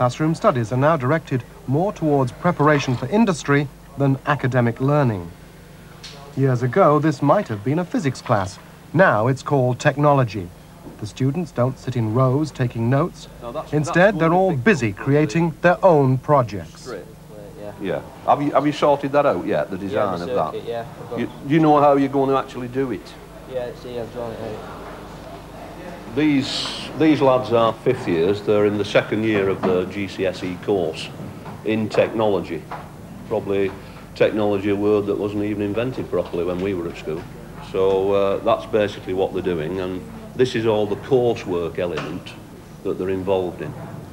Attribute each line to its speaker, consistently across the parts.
Speaker 1: classroom studies are now directed more towards preparation for industry than academic learning. Years ago, this might have been a physics class. Now it's called technology. The students don't sit in rows taking notes.
Speaker 2: No,
Speaker 1: Instead, they're all busy
Speaker 2: difference.
Speaker 1: creating their own projects.
Speaker 2: Yeah. Have you, have you sorted that out yet, the design of that?
Speaker 3: yeah.
Speaker 2: You, do you know how you're going to actually do it?
Speaker 3: yeah, see, I've drawn it out.
Speaker 2: These, these lads are fifth years. They're in the second year of the GCSE course in technology. Probably technology, a word that wasn't even invented properly when we were at school. So uh, that's basically what they're doing, and this is all the coursework element that they're involved in.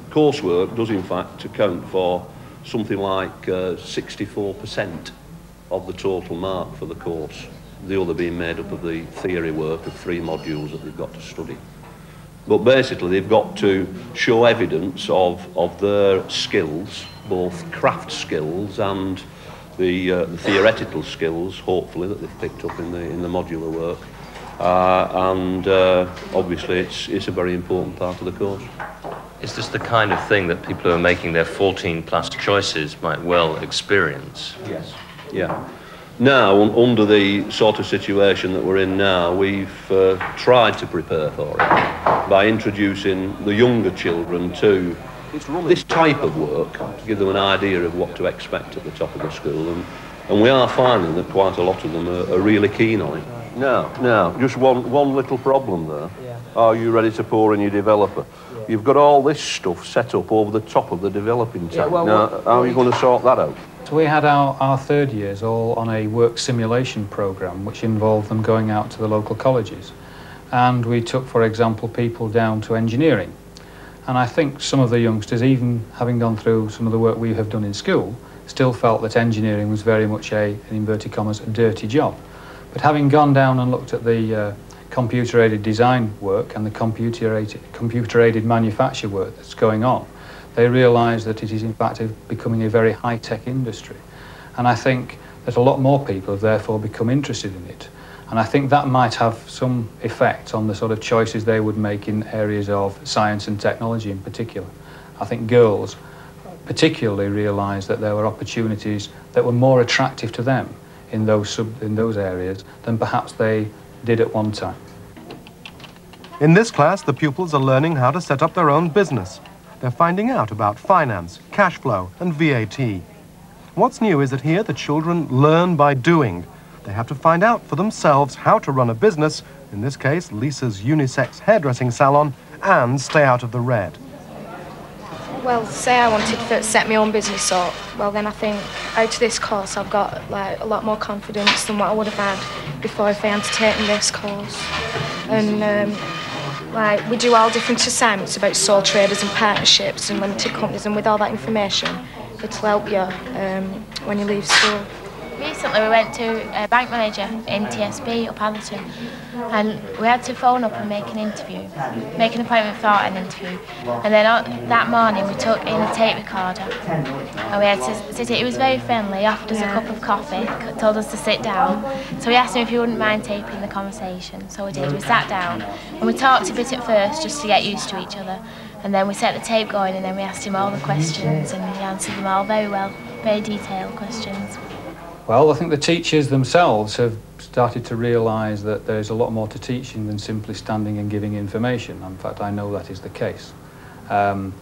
Speaker 2: Coursework does, in fact, account for something like uh, 64% of the total mark for the course, the other being made up of the theory work of three modules that they've got to study. But basically, they've got to show evidence of, of their skills, both craft skills and the, uh, the theoretical skills, hopefully, that they've picked up in the, in the modular work. Uh, and uh, obviously, it's, it's a very important part of the course.
Speaker 4: Is this the kind of thing that people who are making their 14 plus choices might well experience?
Speaker 2: Yes. Yeah. Now, un- under the sort of situation that we're in now, we've uh, tried to prepare for it by introducing the younger children to this type of work to give them an idea of what to expect at the top of the school. And, and we are finding that quite a lot of them are, are really keen on it. Now, now, just one, one little problem there.
Speaker 3: Yeah.
Speaker 2: Are you ready to pour in your developer? You've got all this stuff set up over the top of the developing tank.
Speaker 3: well,
Speaker 2: now,
Speaker 3: what-
Speaker 2: how are you going to sort that out?
Speaker 5: So we had our, our third years all on a work simulation program, which involved them going out to the local colleges. And we took, for example, people down to engineering. And I think some of the youngsters, even having gone through some of the work we have done in school, still felt that engineering was very much a, in inverted commas, a dirty job. But having gone down and looked at the uh, computer-aided design work and the computer-aided, computer-aided manufacture work that's going on, they realise that it is in fact becoming a very high-tech industry. And I think that a lot more people have therefore become interested in it. And I think that might have some effect on the sort of choices they would make in areas of science and technology in particular. I think girls particularly realised that there were opportunities that were more attractive to them in those, sub, in those areas than perhaps they did at one time.
Speaker 1: In this class, the pupils are learning how to set up their own business. They're finding out about finance, cash flow, and VAT. What's new is that here the children learn by doing. They have to find out for themselves how to run a business, in this case, Lisa's unisex hairdressing salon, and stay out of the red.
Speaker 6: Well, say I wanted to set my own business up. Well, then I think out of this course, I've got like a lot more confidence than what I would have had before if I hadn't taken this course. And um, like we do all different assignments about sole traders and partnerships and limited companies, and with all that information, it'll help you um, when you leave school.
Speaker 7: Recently, we went to a bank manager in TSB up Atherton, and we had to phone up and make an interview, make an appointment for an interview. And then on, that morning, we took in a tape recorder, and we had to sit. It was very friendly. Offered us a cup of coffee, told us to sit down. So we asked him if he wouldn't mind taping the conversation. So we did. We sat down, and we talked a bit at first, just to get used to each other. And then we set the tape going, and then we asked him all the questions, and he answered them all very well, very detailed questions.
Speaker 5: Well, I think the teachers themselves have started to realise that there's a lot more to teaching than simply standing and giving information. In fact, I know that is the case. Um,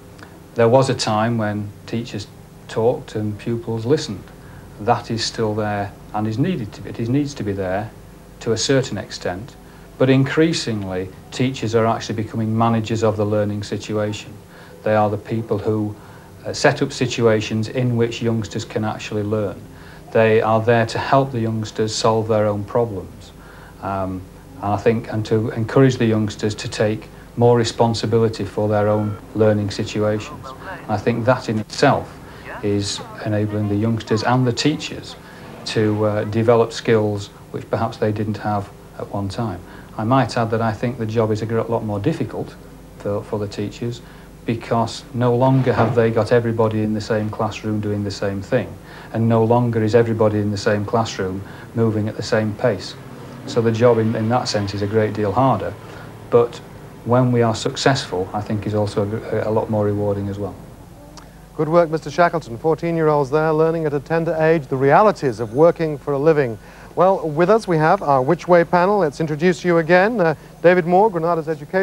Speaker 5: there was a time when teachers talked and pupils listened. That is still there and is needed to be. It is, needs to be there to a certain extent, but increasingly teachers are actually becoming managers of the learning situation. They are the people who uh, set up situations in which youngsters can actually learn. They are there to help the youngsters solve their own problems. Um, and I think, and to encourage the youngsters to take more responsibility for their own learning situations. And I think that in itself is enabling the youngsters and the teachers to uh, develop skills which perhaps they didn't have at one time. I might add that I think the job is a lot more difficult for, for the teachers because no longer have they got everybody in the same classroom doing the same thing and no longer is everybody in the same classroom moving at the same pace. So the job in, in that sense is a great deal harder, but when we are successful, I think is also a, a lot more rewarding as well.
Speaker 8: Good work, Mr. Shackleton. 14-year-olds there learning at a tender age the realities of working for a living. Well, with us we have our Which Way panel. Let's introduce you again. Uh, David Moore, Granada's Education.